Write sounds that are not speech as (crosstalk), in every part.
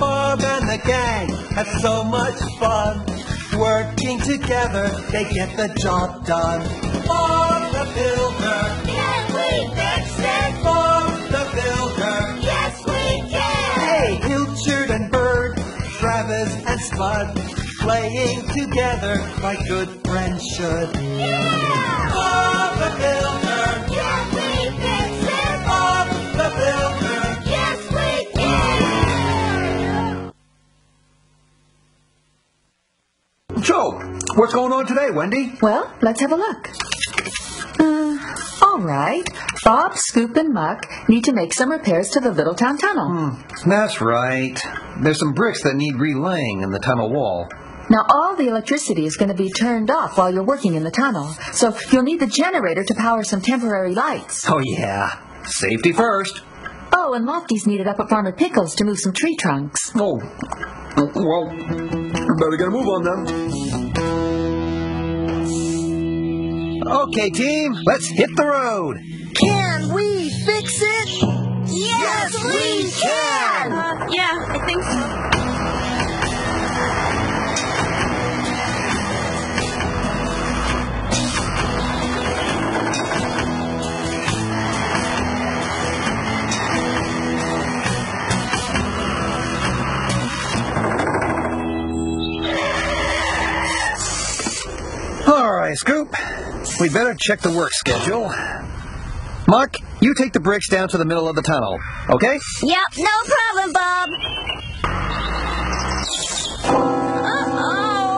Bob and the gang have so much fun. Working together, they get the job done. Bob the Builder, Can we fix it? Bob the Builder. Yes, we can! Hey, Pilchard and Bird, Travis and Spud, playing together like good friends should. Yeah! What's going on today, Wendy? Well, let's have a look. Uh, all right. Bob, Scoop, and Muck need to make some repairs to the Littletown Tunnel. That's right. There's some bricks that need relaying in the tunnel wall. Now, all the electricity is going to be turned off while you're working in the tunnel, so you'll need the generator to power some temporary lights. Oh, yeah. Safety first. Oh, and Lofty's needed up at Farmer Pickles to move some tree trunks. Oh, well, better get a move on them. Okay, team, let's hit the road. Can we fix it? Yes, we can! Uh, yeah, I think so. All right, Scoop. We better check the work schedule. Muck, you take the bricks down to the middle of the tunnel, okay? Yep, no problem, Bob. Uh-oh.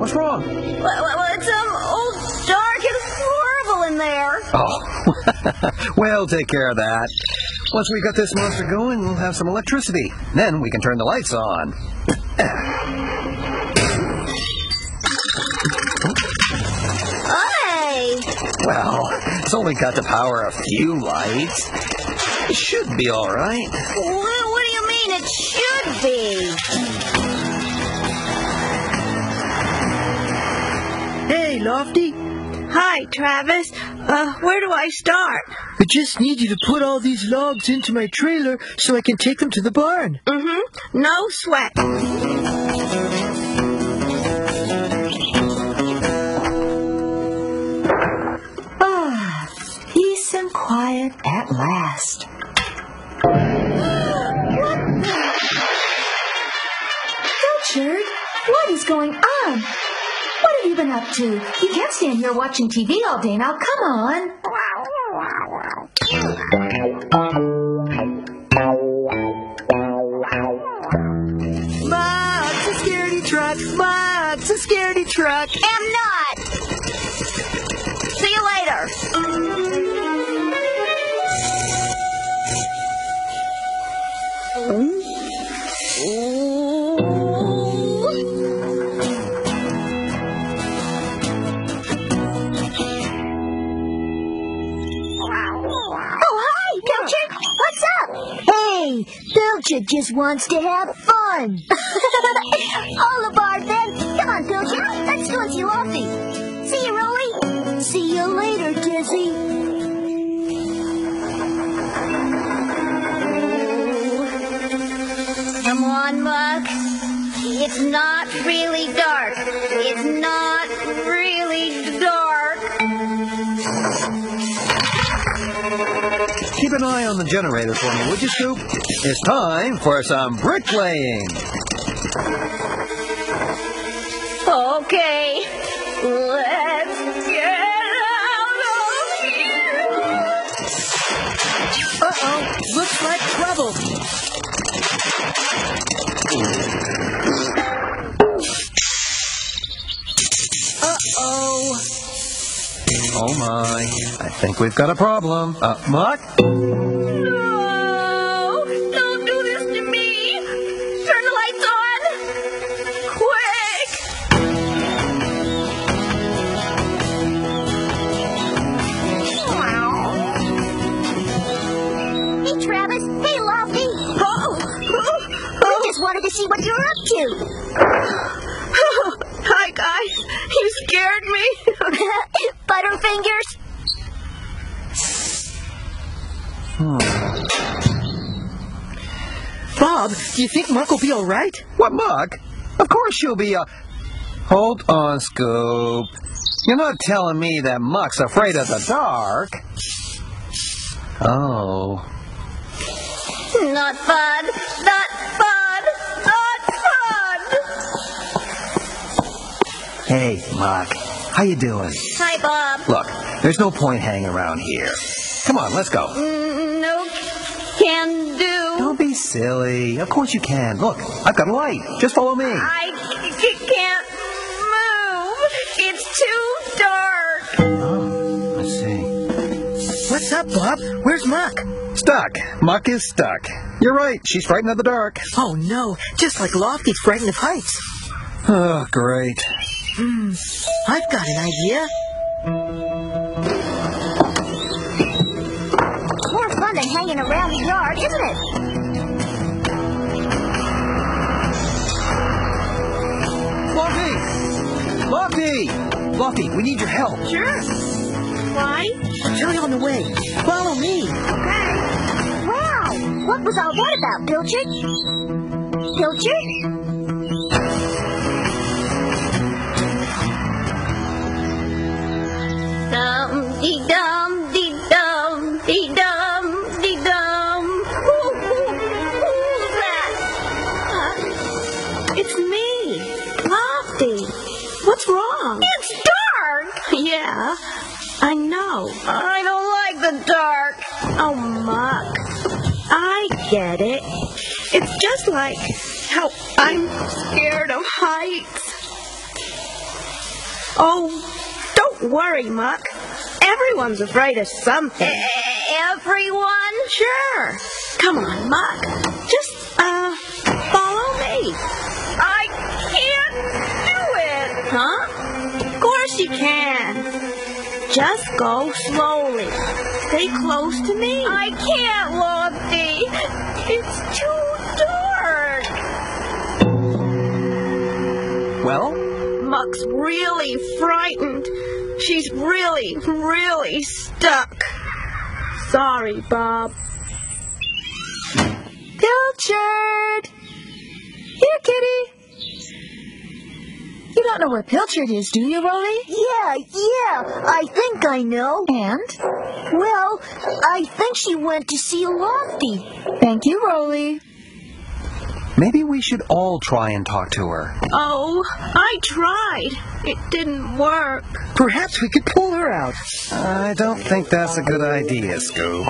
What's wrong? Well, it's um, all dark and horrible in there. Oh, (laughs) we'll take care of that. Once we've got this monster going, we'll have some electricity. Then we can turn the lights on. (clears throat) Well, it's only got to power a few lights. It should be all right. Well, what do you mean it should be? Hey, Lofty. Hi, Travis. Uh, where do I start? I just need you to put all these logs into my trailer so I can take them to the barn. Mm-hmm. No sweat. And quiet at last. Richard, what is going on? What have you been up to? You can't stand here watching TV all day now. Come on. Muck's a scaredy truck. Muck's a scaredy truck. Pilchard just wants to have fun. (laughs) All aboard then. Come on, Pilchard. Let's go and see Lofty. See you, Roley. See you later, Dizzy. Come on, Muck. It's not really dark. It's not really Keep an eye on the generator for me, would you, Scoop? It's time for some bricklaying. Okay. Let's get out of here. Uh-oh, looks like trouble. Oh my, I think we've got a problem. Uh, Muck? Hi, guys. You scared me. Butterfingers. Hmm. Bob, do you think Muck will be all right? What, Muck? Of course she'll be a... Hold on, Scoop. You're not telling me that Muck's afraid of the dark. Oh. Not fun. Not fun. Not fun. Hey, Muck. How you doing? Hi, Bob. Look, there's no point hanging around here. Come on, let's go. Mm, no can do. Don't be silly. Of course you can. Look, I've got a light. Just follow me. I c- c- can't move. It's too dark. Oh, let's see. What's up, Bob? Where's Muck? Stuck. Muck is stuck. You're right. She's frightened of the dark. Oh, no. Just like Lofty's frightened of heights. Oh, great. I've got an idea. Hanging around the yard, isn't it? Lofty! Lofty, we need your help. Sure. Why? I'll tell you on the way. Follow me. Okay. Wow. What was all that about, Pilchard? Pilchard? Dum I know. I don't like the dark. Oh, Muck. I get it. It's just like how I'm scared of heights. Oh, don't worry, Muck. Everyone's afraid of something. Everyone? Sure. Come on, Muck. Just, uh, follow me. I can't do it. Huh? Of course you can. Just go slowly. Stay close to me. I can't, Lofty. It's too dark. Well, Muck's really frightened. She's really, really stuck. Sorry, Bob. Pilchard! Don't know where Pilchard is, do you, Roley? Yeah, yeah, I think I know. And? Well, I think she went to see Lofty. Thank you, Roley. maybe we should all try and talk to her. Oh, I tried. It didn't work. Perhaps we could pull her out. I don't think that's a good idea, Scoop.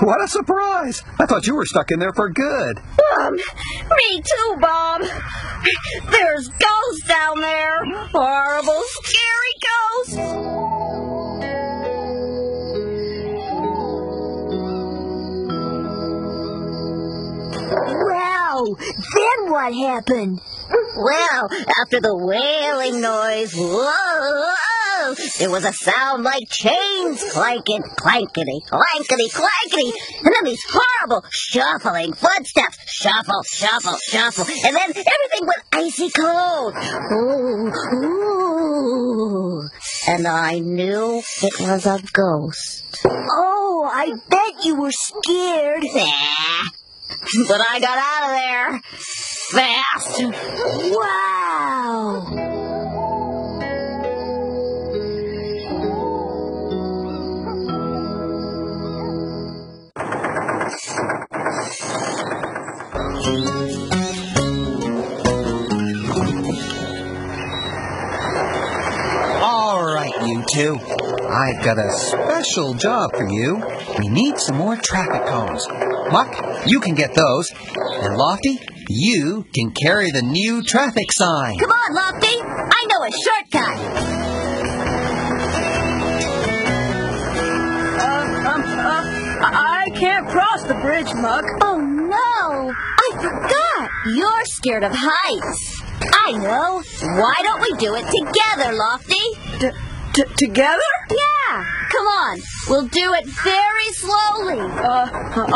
What a surprise! I thought you were stuck in there for good. Um, me too, Bob. There's ghosts down there. Horrible, scary ghosts. Well, then what happened? Well, after the wailing noise, whoa, there was a sound like chains clanking, clankety, clankety, clankety, and then these horrible shuffling footsteps, shuffle, shuffle, shuffle, and then everything went icy cold. Ooh, ooh. And I knew it was a ghost. Oh, I bet you were scared. But I got out of there fast. Wow. You two. I've got a special job for you. We need some more traffic cones. Muck, you can get those. And Lofty, you can carry the new traffic sign. Come on, Lofty. I know a shortcut. Um, uh, I can't cross the bridge, Muck. Oh no! I forgot! You're scared of heights. I know. Why don't we do it together, Lofty? D- T- together? Yeah, come on. We'll do it very slowly. Uh,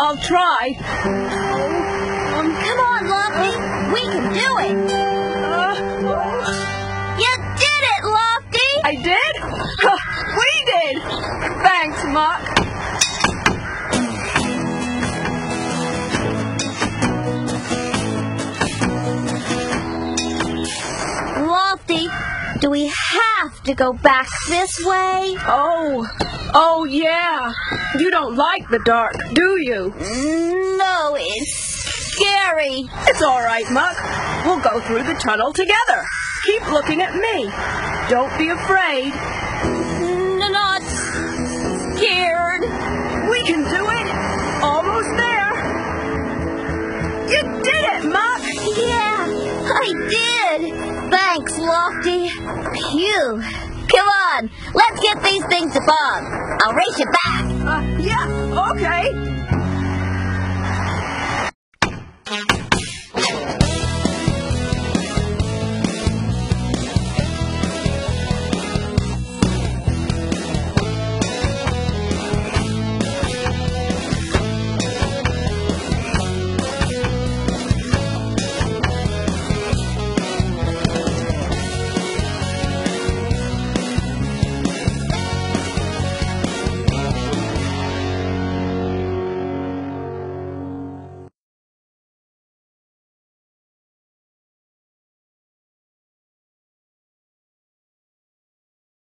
I'll try. Um, come on, Lofty. We can do it. Uh, You did it, Lofty. I did? (laughs) We did! Thanks, Muck. Lofty, do we have to go back this way? Oh, oh yeah. You don't like the dark, do you? No, it's scary. It's all right, Muck. We'll go through the tunnel together. Keep looking at me. Don't be afraid. N- Not scared. We can do it. Almost there. You did it, Muck. Yeah, I did. Thanks, Lofty. Phew. Come on, let's get these things to Bob. I'll race you back. Uh, yeah, okay.